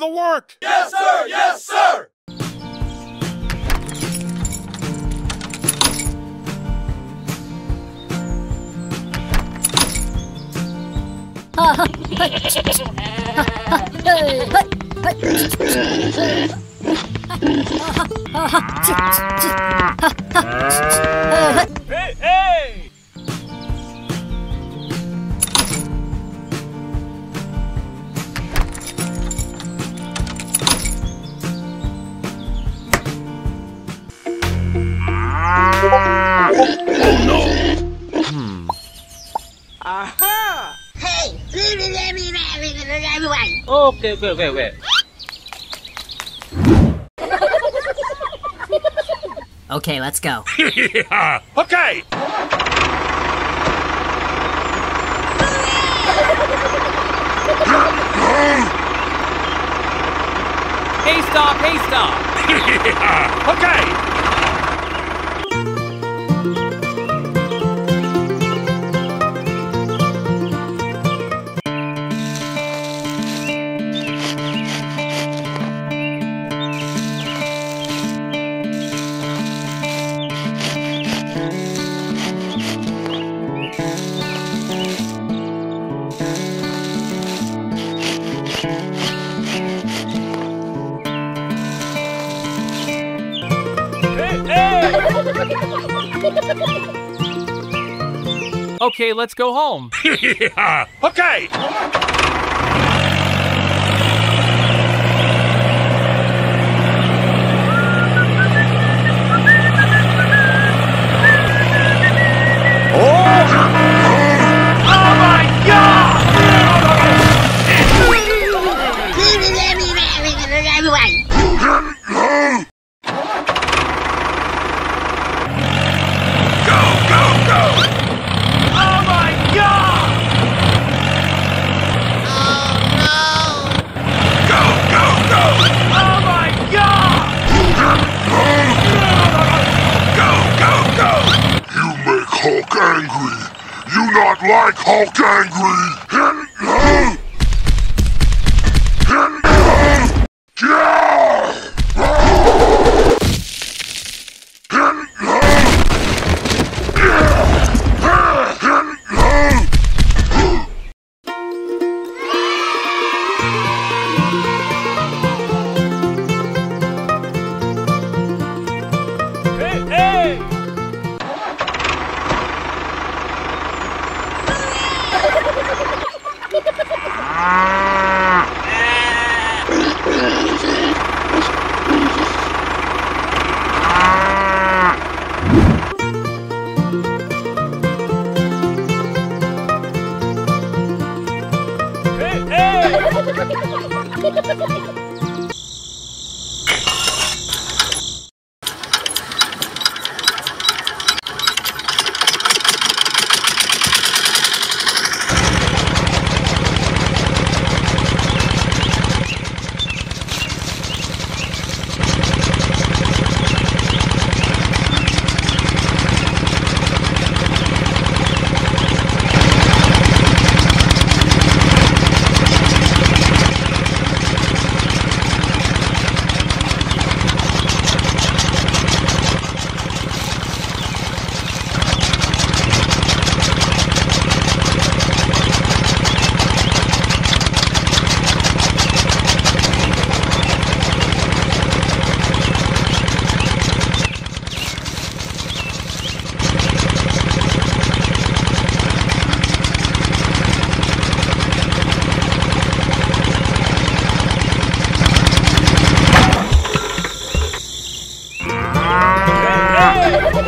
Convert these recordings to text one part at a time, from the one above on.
down the work. Yes, sir! Yes, sir! Hey, hey! Hey, Okay, okay, okay, okay. Okay, let's go. yeah. Okay. Hey, stop! Hey, stop! yeah. Okay. Okay, let's go home. yeah. Okay. Like Hulk angry. Hey, hey! Oh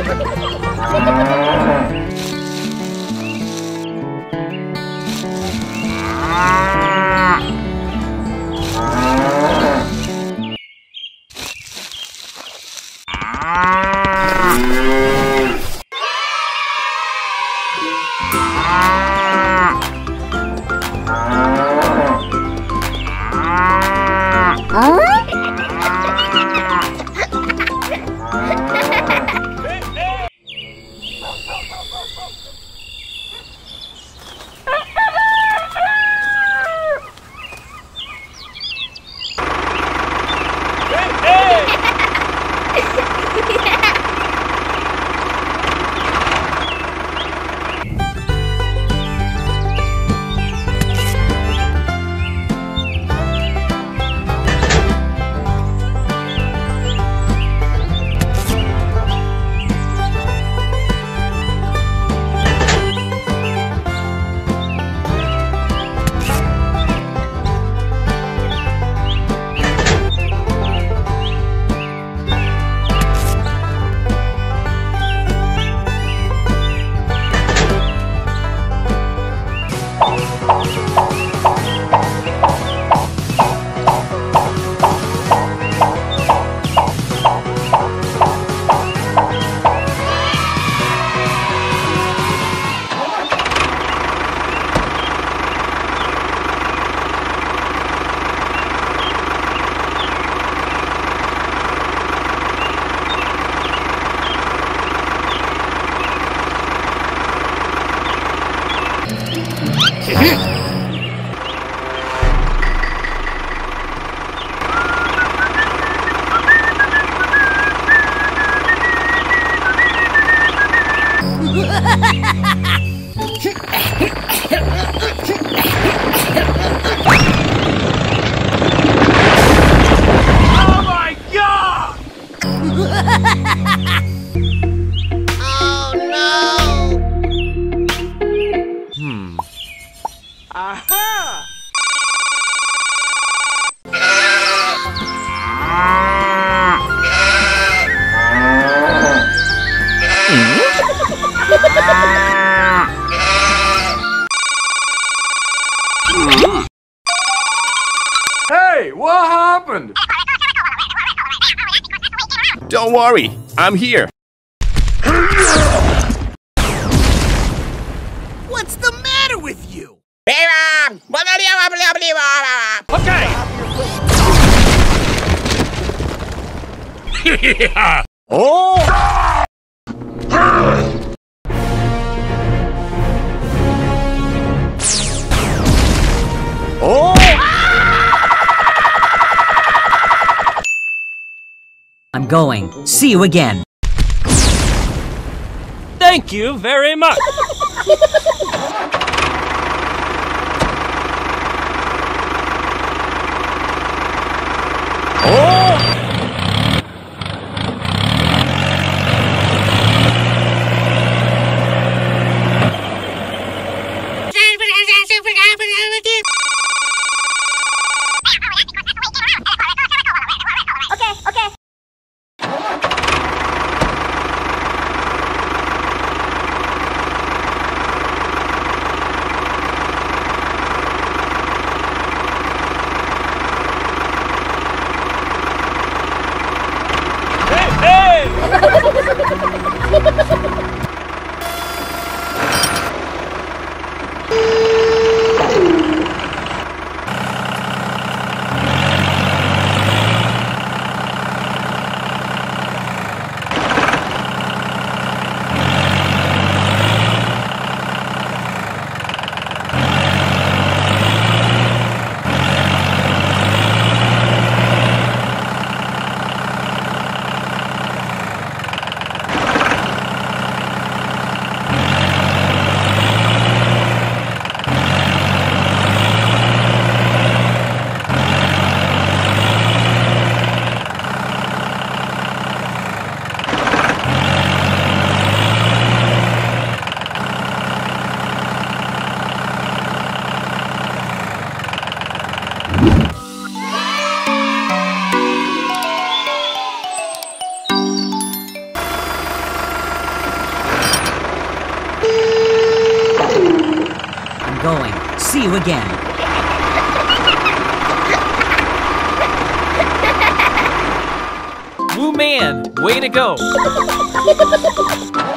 走开走开 Aha! Hey, what happened? Don't worry, I'm here. What's the matter with you? Okay! I'm going. See you again. Thank you very much. I'm going. See you again. Woo man, way to go.